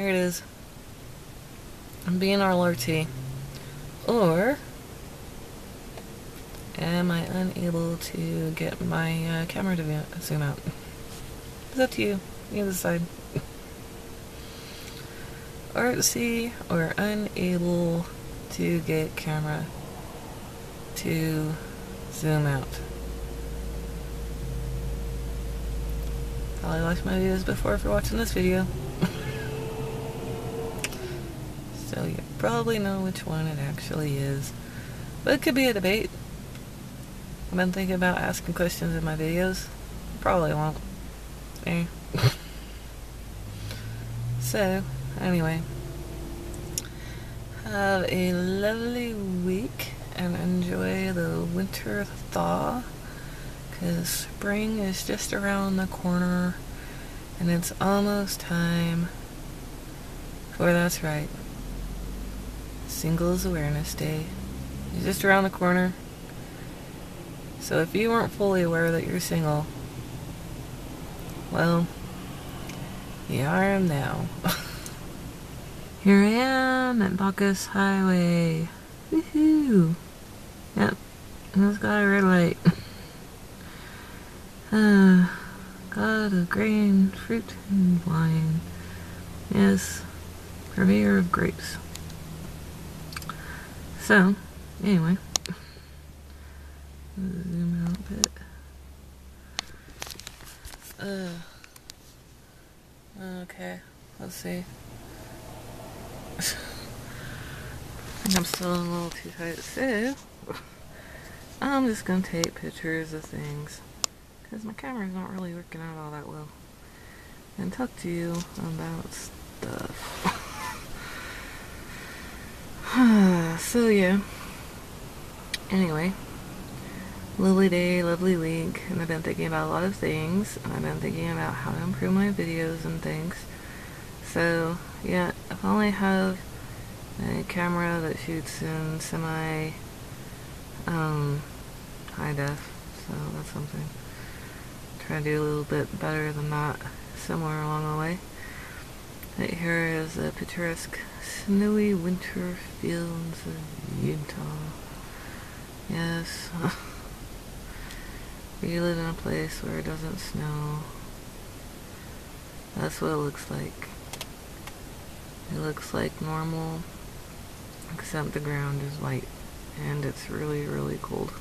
Here it is. I'm being RLRT. Or am I unable to get my uh, camera to zoom out? It's up to you. You decide. Artsy or unable to get camera to zoom out. Probably watched my videos before if you're watching this video. so you probably know which one it actually is. But it could be a debate. I've been thinking about asking questions in my videos. Probably won't. Eh. so, anyway. Have a lovely week and enjoy the winter thaw because spring is just around the corner and it's almost time for that's right Singles Awareness Day. is just around the corner. So if you weren't fully aware that you're single, well, you are now. Here I am at Bacchus Highway. Woohoo! Yep, it's got a red light. Uh, God of grain, fruit, and wine. Yes, purveyor of grapes. So, anyway, zoom out a bit. Uh, okay, let's see. I think I'm still a little too tight. So, I'm just gonna take pictures of things because my camera's not really working out all that well. And talk to you about stuff. So yeah. Anyway. Lovely day, lovely week, and I've been thinking about a lot of things, and I've been thinking about how to improve my videos and things. So, yeah, I only have a camera that shoots in semi um, high def, so that's something try to do a little bit better than that somewhere along the way. Right here is the uh, picturesque snowy winter fields of Utah. Yes. we live in a place where it doesn't snow. That's what it looks like. It looks like normal, except the ground is white, and it's really, really cold.